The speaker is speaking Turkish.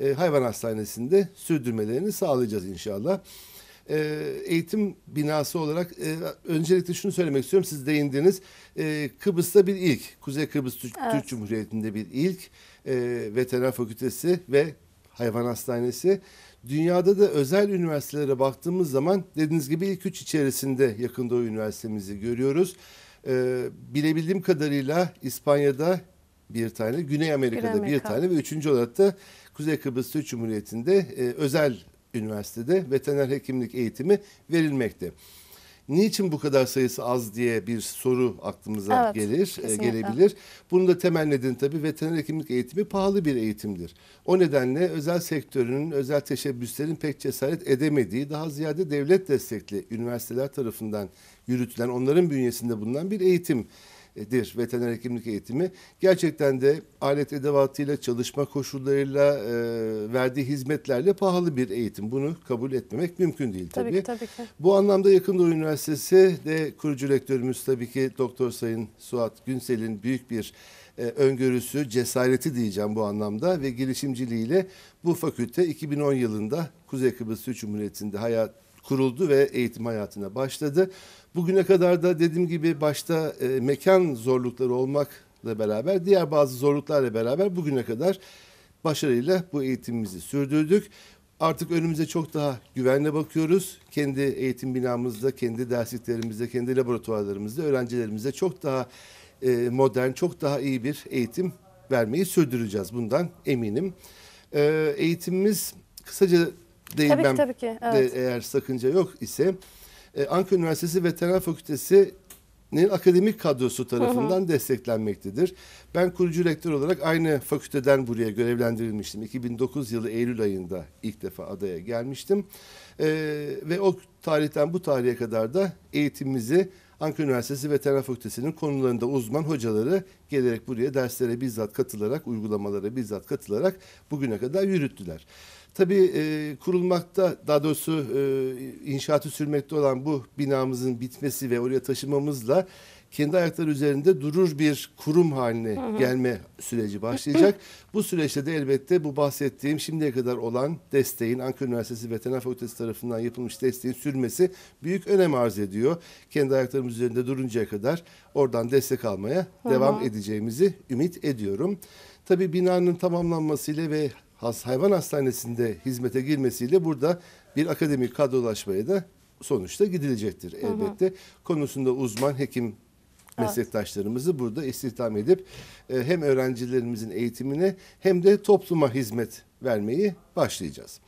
e, hayvan hastanesinde sürdürmelerini sağlayacağız inşallah. E, eğitim binası olarak e, öncelikle şunu söylemek istiyorum. Siz değindiniz. E, Kıbrıs'ta bir ilk. Kuzey Kıbrıs Türk, Evet. Türk Cumhuriyeti'nde bir ilk. E, veteriner fakültesi ve hayvan hastanesi. Dünyada da özel üniversitelere baktığımız zaman dediğiniz gibi ilk üç içerisinde Yakın Doğu Üniversitemizi görüyoruz. Ee, bilebildiğim kadarıyla İspanya'da bir tane, Güney Amerika'da Güney bir Amerika. tane ve üçüncü olarak da Kuzey Kıbrıs Türk Cumhuriyeti'nde e, özel üniversitede veteriner hekimlik eğitimi verilmekte. Niçin bu kadar sayısı az diye bir soru aklımıza Evet, gelir, e, kesinlikle. gelebilir. Bunun da temel nedeni tabii veteriner hekimlik eğitimi pahalı bir eğitimdir. O nedenle özel sektörünün, özel teşebbüslerin pek cesaret edemediği, daha ziyade devlet destekli üniversiteler tarafından yürütülen, onların bünyesinde bulunan bir eğitimdir veteriner hekimlik eğitimi. Gerçekten de alet edevatıyla, çalışma koşullarıyla, e, verdiği hizmetlerle pahalı bir eğitim. Bunu kabul etmemek mümkün değil Tabii tabii. ki tabii ki. Bu anlamda Yakın Doğu Üniversitesi de kurucu rektörümüz tabii ki Doktor Sayın Suat Günsel'in büyük bir e, öngörüsü, cesareti diyeceğim bu anlamda ve girişimciliğiyle bu fakülte 2010 yılında Kuzey Kıbrıs Türk Cumhuriyeti'nde hayat kuruldu ve eğitim hayatına başladı. Bugüne kadar da dediğim gibi başta e, mekan zorlukları olmakla beraber diğer bazı zorluklarla beraber bugüne kadar başarıyla bu eğitimimizi sürdürdük. Artık önümüze çok daha güvenle bakıyoruz. Kendi eğitim binamızda, kendi dersliklerimizde, kendi laboratuvarlarımızda öğrencilerimize çok daha e, modern, çok daha iyi bir eğitim vermeyi sürdüreceğiz. Bundan eminim. E, eğitimimiz kısaca değinmem Tabii ki tabii ki. de Evet. eğer sakınca yok ise e, Ankara Üniversitesi Veteriner Fakültesi'nin akademik kadrosu tarafından desteklenmektedir. Ben kurucu rektör olarak aynı fakülteden buraya görevlendirilmiştim. 2009 yılı Eylül ayında ilk defa adaya gelmiştim. E, ve o tarihten bu tarihe kadar da eğitimimizi Ankara Üniversitesi Veteriner Fakültesi'nin konularında uzman hocaları gelerek buraya derslere bizzat katılarak, uygulamalara bizzat katılarak bugüne kadar yürüttüler. Tabii e, kurulmakta, daha doğrusu e, inşaatı sürmekte olan bu binamızın bitmesi ve oraya taşımamızla kendi ayakları üzerinde durur bir kurum haline gelme süreci başlayacak. bu süreçte de elbette bu bahsettiğim şimdiye kadar olan desteğin Ankara Üniversitesi Veteriner Fakültesi tarafından yapılmış desteğin sürmesi büyük önem arz ediyor. Kendi ayaklarımız üzerinde duruncaya kadar oradan destek almaya devam edeceğimizi ümit ediyorum. Tabii binanın tamamlanmasıyla ve has hayvan hastanesinde hizmete girmesiyle burada bir akademik kadrolaşmaya da sonuçta gidilecektir elbette. Konusunda uzman hekim meslektaşlarımızı burada istihdam edip e, hem öğrencilerimizin eğitimine hem de topluma hizmet vermeyi başlayacağız.